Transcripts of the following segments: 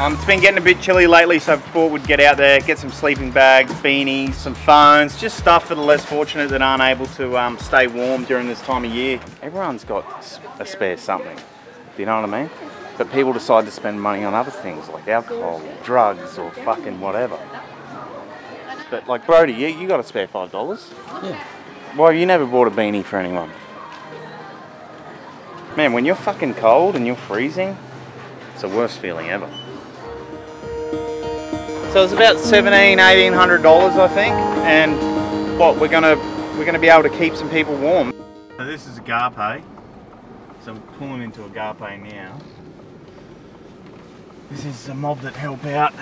Um, it's been getting a bit chilly lately, so I thought we'd get out there, get some sleeping bags, beanies, some phones, just stuff for the less fortunate that aren't able to um, stay warm during this time of year. Everyone's got a spare something, do you know what I mean? But people decide to spend money on other things like alcohol, drugs, or fucking whatever. But like Brody, you, you got a spare five dollars? Yeah. Why have you never bought a beanie for anyone? Man, when you're fucking cold and you're freezing, it's the worst feeling ever. So it's about seventeen, eighteen hundred dollars, I think, and what we're gonna we're gonna be able to keep some people warm. So this is Agape. So we're pulling into Agape now. This is a mob that help out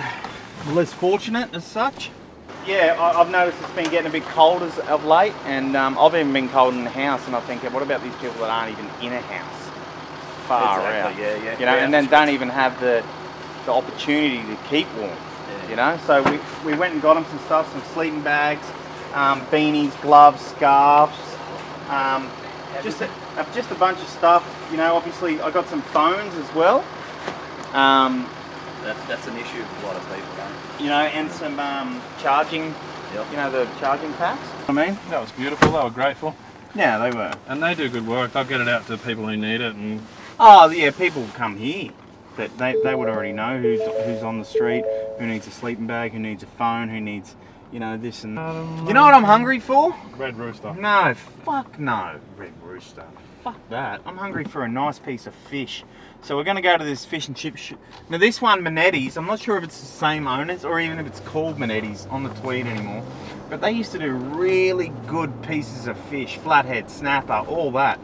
the less fortunate as such. Yeah, I, I've noticed it's been getting a bit cold as of late, and um, I've even been cold in the house, and I think, what about these people that aren't even in a house? Far Exactly, out. yeah, yeah. You know, Yeah. and then don't even have the the opportunity to keep warm. You know, so we, we went and got them some stuff, some sleeping bags, um, beanies, gloves, scarves, um, just a, just a bunch of stuff. You know, obviously I got some phones as well. Um, That's, that's an issue for a lot of people, don't you know, and some um, charging, Yep. you know, the charging packs. I mean, That was beautiful. They were grateful, yeah, they were. and they do good work. They'll get it out to people who need it, and Oh, yeah, people come here. That they, they would already know who's who's on the street, who needs a sleeping bag, who needs a phone, who needs, you know, this and that. You know what I'm hungry for? Red Rooster. No, fuck no, Red Rooster. Fuck that. I'm hungry for a nice piece of fish. So we're gonna go to this fish and chip sh- Now this one, Manetti's, I'm not sure if it's the same owners or even if it's called Manetti's on the Tweed anymore. But they used to do really good pieces of fish, flathead, snapper, all that.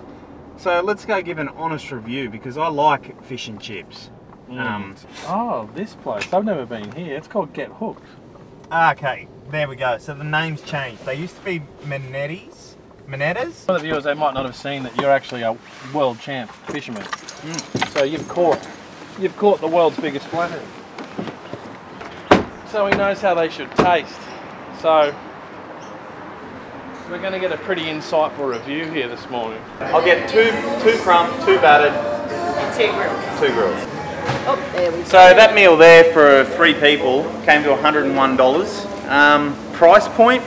So let's go give an honest review because I like fish and chips. Um, Oh, this place. I've never been here. It's called Get Hooked. okay, there we go. So the name's changed. They used to be Manetti's. Manettas? For the viewers, they might not have seen that you're actually a world champ fisherman. So you've caught, you've caught the world's biggest flathead. So he knows how they should taste. So we're going to get a pretty insightful review here this morning. I'll get two two crumb, two battered, Two grilled. two grills. Oh, there we go. So that meal there for three people came to $101. Um, price point,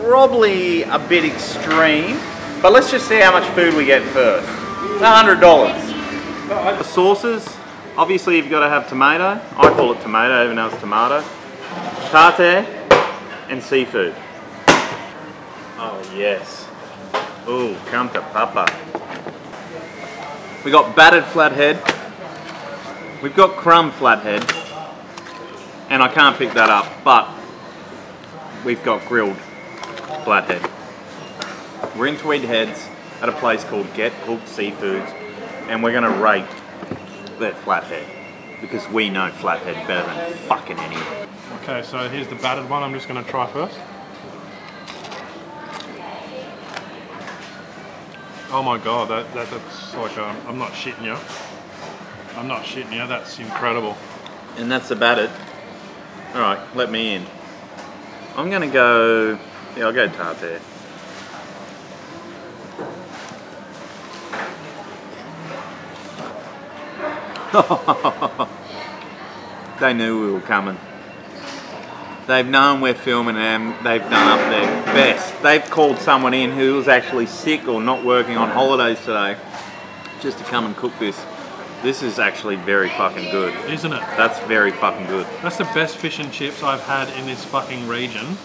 probably a bit extreme, but let's just see how much food we get first. $100. The sauces, obviously you've got to have tomato. I call it tomato, even though it's tomato. Tartare and seafood. Oh yes. Ooh, come to papa. We got battered flathead. We've got crumb flathead, and I can't pick that up, but we've got grilled flathead. We're in Tweed Heads at a place called Get Hooked Seafoods, and we're gonna rate that flathead because we know flathead better than fucking anyone. Okay, so here's the battered one. I'm just to try first. Oh my god, that, that that's like um, I'm not shitting you. I'm not shitting you. That's incredible. And that's about it. All right, let me in. I'm gonna go. Yeah, I'll go tartare. they knew we were coming. They've known we're filming and they've done up their best. They've called someone in who was actually sick or not working on holidays today just to come and cook this. This is actually very fucking good. Isn't it? That's very fucking good. That's the best fish and chips I've had in this fucking region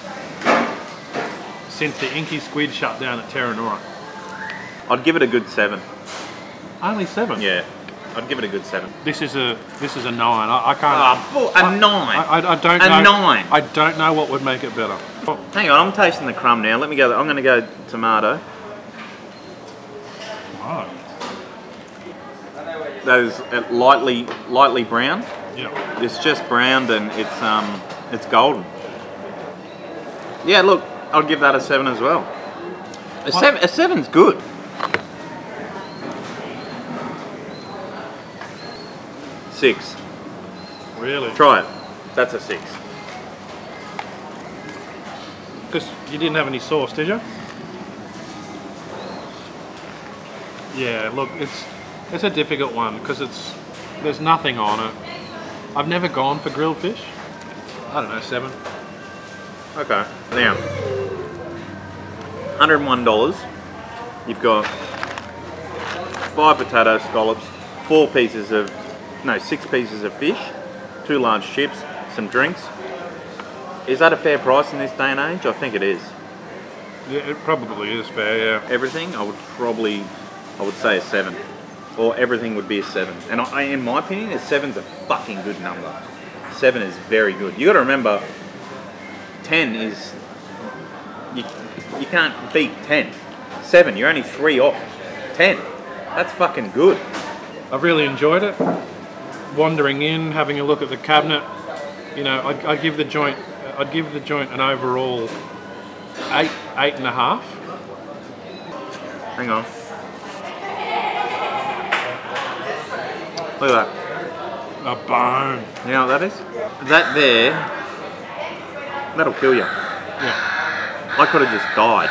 since the Inky Squid shut down at Terranora. I'd give it a good seven. Only seven. Yeah, I'd give it a good seven. This is a this is a nine. I, I can't. Ah, bull- a I- nine. I, I, I don't A know. nine. I don't know what would make it better. Oh, Hang on, I'm tasting the crumb now. Let me go. I'm going to go tomato. wow. Those uh, lightly, lightly brown. Yeah. It's just browned and it's um, it's golden. Yeah, look, I'll give that a seven as well. A seven, a seven's good. Six. Really? Try it. That's a six. Because you didn't have any sauce, did you? Yeah. Look, it's it's a difficult one because it's there's nothing on it. I've never gone for grilled fish. I don't know, seven. Okay. Now, $101. You've got five potato scallops, four pieces of, no, six pieces of fish, two large chips, some drinks. Is that a fair price in this day and age? I think it is. Yeah, it probably is fair, yeah. Everything, I would probably, I would say a seven. Or everything would be a seven. And I, in my opinion, a seven's a fucking good number. Seven is very good. You got to remember, ten is you, you can't beat ten. Seven, you're only three off. Ten, that's fucking good. I've really enjoyed it. Wandering in, having a look at the cabinet, you know, I'd, I'd give the joint, I'd give the joint an overall eight, eight and a half. Hang on. Look at that. A bone. You know what that is? That there, that'll kill you. Yeah. I could have just died.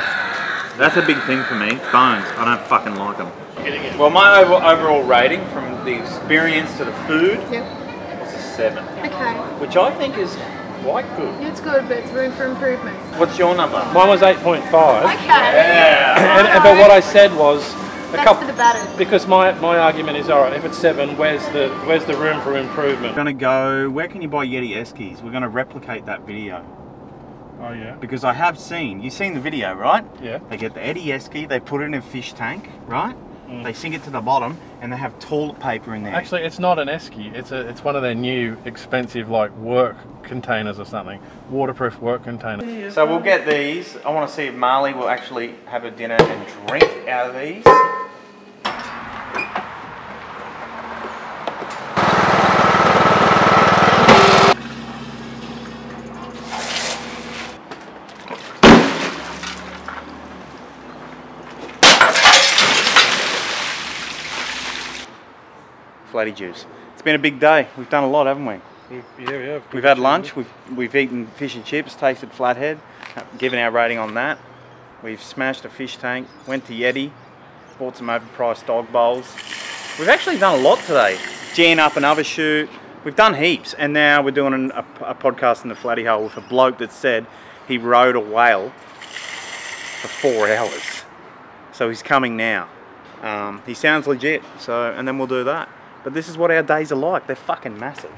That's a big thing for me. Bones, I don't fucking like them. Well, my over- overall rating from the experience to the food Yep. was a seven, Okay. which I think is quite good. It's good, but it's room for improvement. What's your number? Mine was 8.5. Okay. Yeah. And, and- but what I said was a That's couple for the batter. because my, my argument is all right. If it's seven, where's the where's the room for improvement? We're gonna go. Where can you buy Yeti Eskies? We're gonna replicate that video Oh yeah, because I have seen. You've seen the video, right? yeah. They get the Yeti Esky, they put it in a fish tank, right? Mm. They sink it to the bottom, and they have toilet paper in there. Actually, it's not an esky. It's a it's one of their new expensive like work containers or something, waterproof work container. So we'll get these. I want to see if Marley will actually have a dinner and drink out of these. Flatty juice. It's been a big day. We've done a lot, haven't we? Yeah, yeah. We've had lunch, we've, we've eaten fish and chips, tasted flathead, given our rating on that. We've smashed a fish tank, went to Yeti, bought some overpriced dog bowls. We've actually done a lot today. Gin up and overshoot. We've done heaps, and now we're doing an, a, a podcast in the Flatty Hole with a bloke that said he rode a whale for four hours. So he's coming now. Um, he sounds legit, so and then we'll do that. But this is what our days are like. They're fucking massive.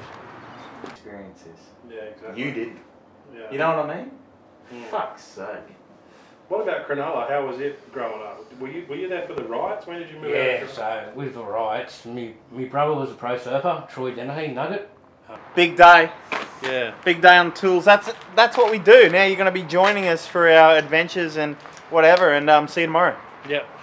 Experiences. Yeah, exactly. You didn't. Yeah. You know what I mean? Fuck's sake. What about Cronulla? How was it growing up? Were you were you there for the riots? When did you move Yeah, out? so with the riots, me, me brother was a pro surfer, Troy Dennehy, Nugget. Big day. Yeah. Big day on tools. That's that's what we do. Now you're going to be joining us for our adventures and whatever. And um, see you tomorrow. Yep. Catch it.